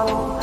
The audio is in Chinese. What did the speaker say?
아